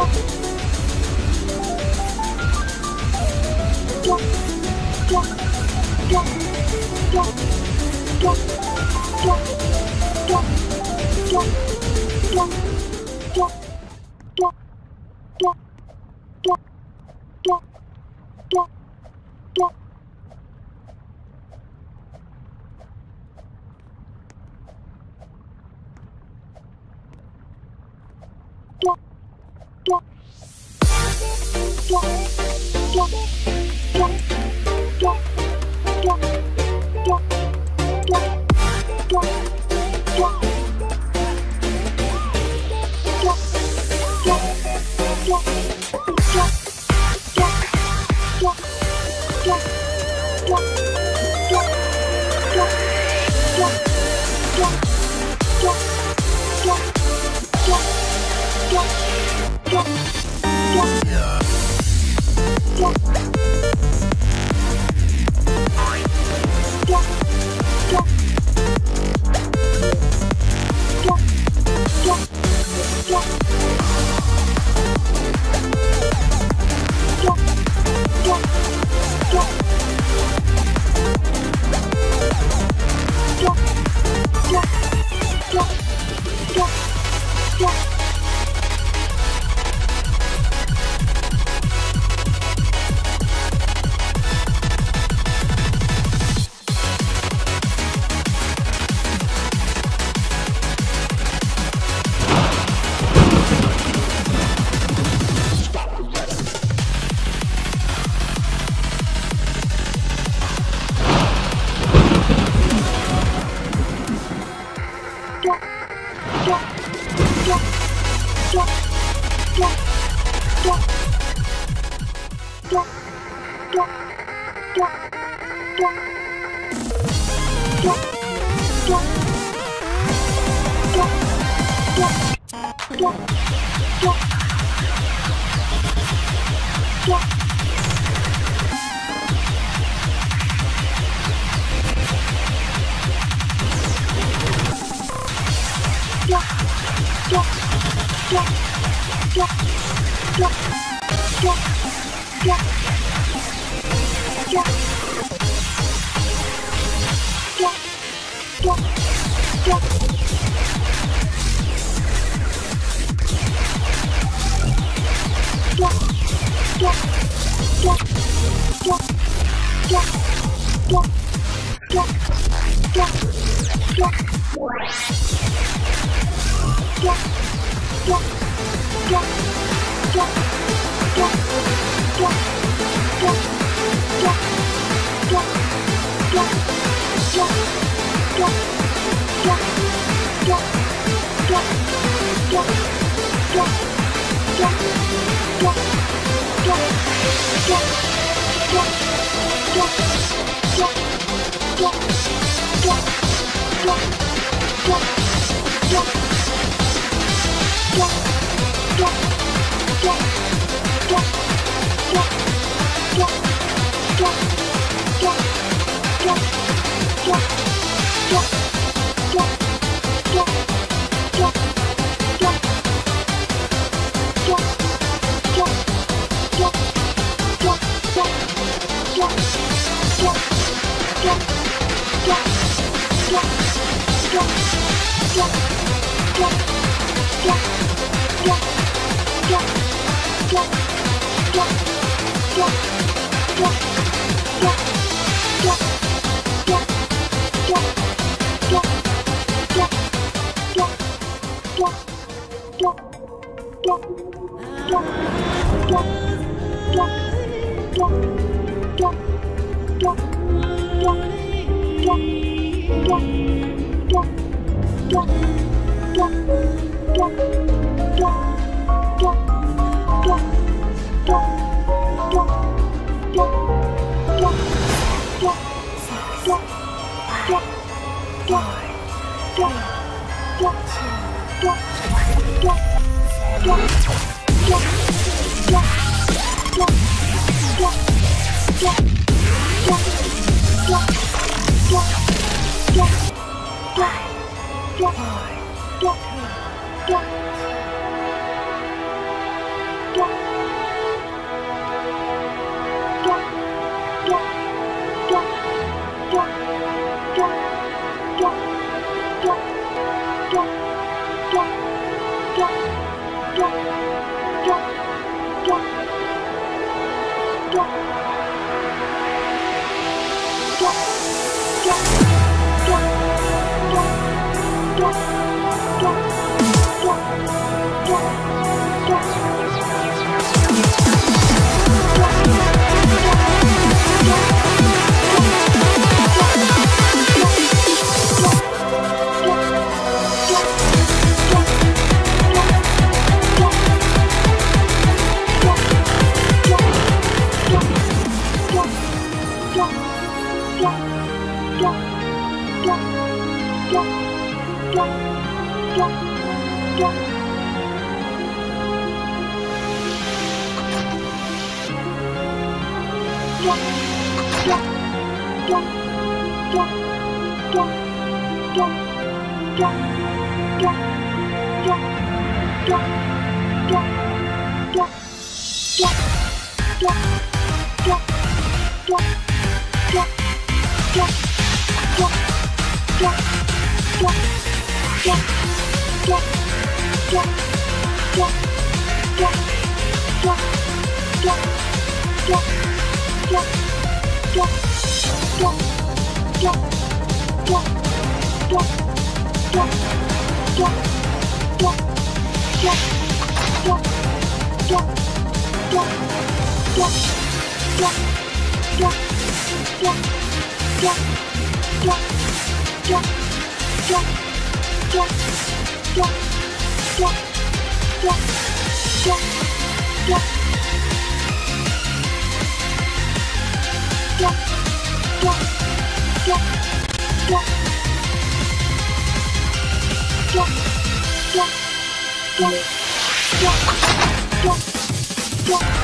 What? Yeah. Yeah. Yeah. Yeah. Yeah. Yeah. Yeah. What? Yeah. Yeah. Yeah.